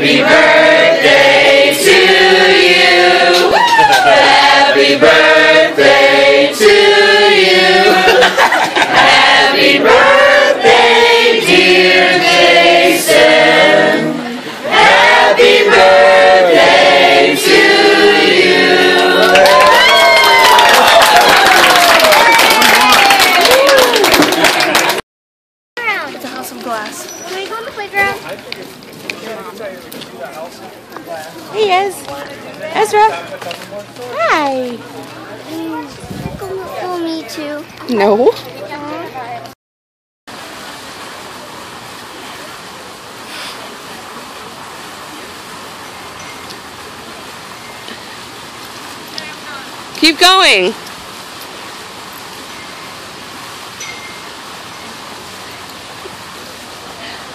Happy birthday to you. Happy birthday to you. Happy birthday, dear Jason. Happy birthday to you. It's a house of glass. Can we go on the playground? Hey, is. Ezra. Hi. Me too. No. Keep going.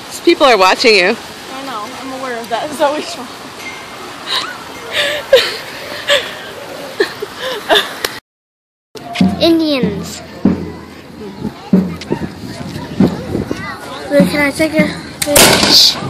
These people are watching you. That. It's always wrong. Indians. Wait, can I take a picture?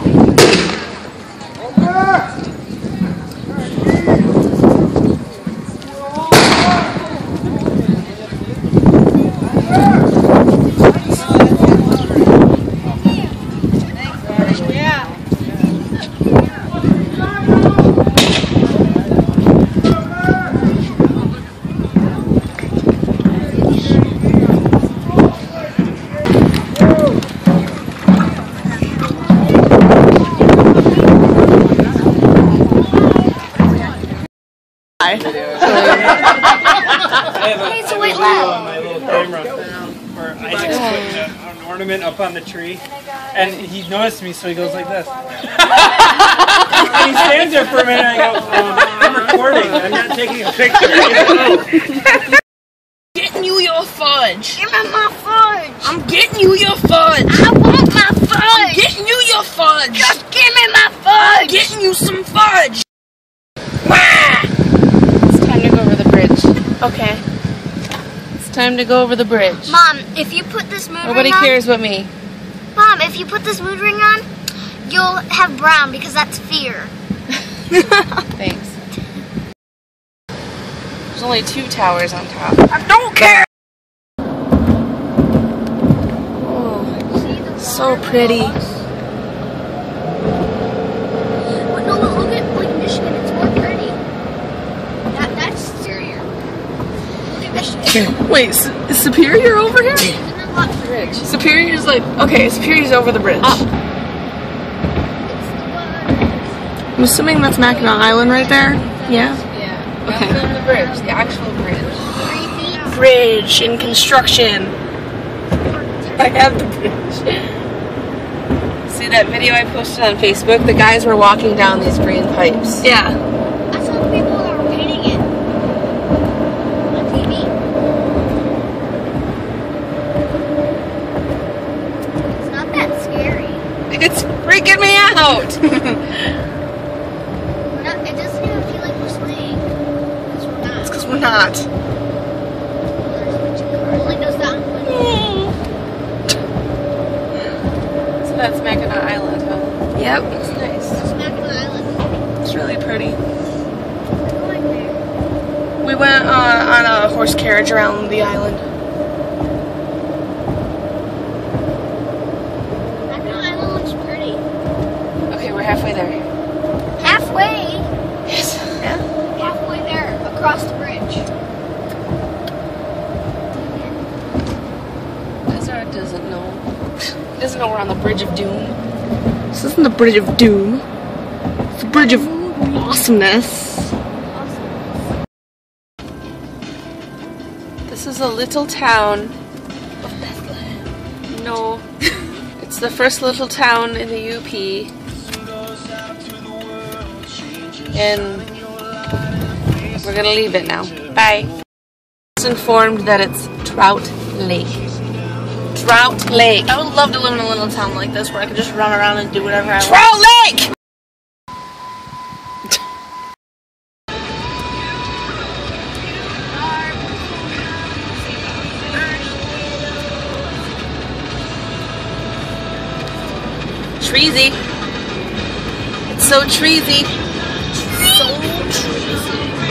Hey, so wait, loud. my little camera where Isaac's putting a- an ornament up on the tree, and he noticed me, so he goes like this. and he stands there for a minute, and I go, um, I'm recording, I'm not taking a picture. Getting you your fudge. Give me my fudge. I'm getting you your fudge. I want my fudge. Getting you your fudge. Just give me my I'm fudge. getting you some fudge. It's time to go over the bridge. Okay. It's time to go over the bridge. Mom, if you put this mood Nobody ring on, cares but me. Mom, if you put this mood ring on, you'll have brown because that's fear. Thanks. There's only two towers on top. I don't care. Oh, so pretty. But no, but look at like Michigan. It's more pretty. That that's superior. Look at Michigan. Wait, S- is Superior over here? Bridge. Superior's like, okay, Superior's over the bridge. It's the I'm assuming that's Mackinac Island right there. Yeah. Yeah. Okay. That's the bridge, the actual bridge. Bridge in construction. I have the bridge. See that video I posted on Facebook? The guys were walking down these green pipes. Yeah. I saw the people that were painting it on TV. It's not that scary. It's freaking me out! Not, it doesn't even feel like we're swaying. Because we're not. Because we're not. There's a bunch of cars. Like those down. so that's Mackinac Island, huh? Yep. It's nice. That's Mackinac Island. It's really pretty. We're going there. We went uh, on a horse carriage around the island. Mackinac Island looks pretty. Okay, we're halfway there. Halfway. Yes. Yeah. Halfway there. Across the bridge. Ezra doesn't know. He doesn't know we're on the Bridge of Doom. This isn't the Bridge of Doom. It's the Bridge of Awesomeness. This is a little town of Bethlehem. No. it's the first little town in the UP. And we're gonna leave it now. Bye. I was informed that it's Trout Lake. Trout Lake. I would love to live in a little town like this where I could just run around and do whatever I want. Trout Lake! Treasy. It's so treesy. 走，去，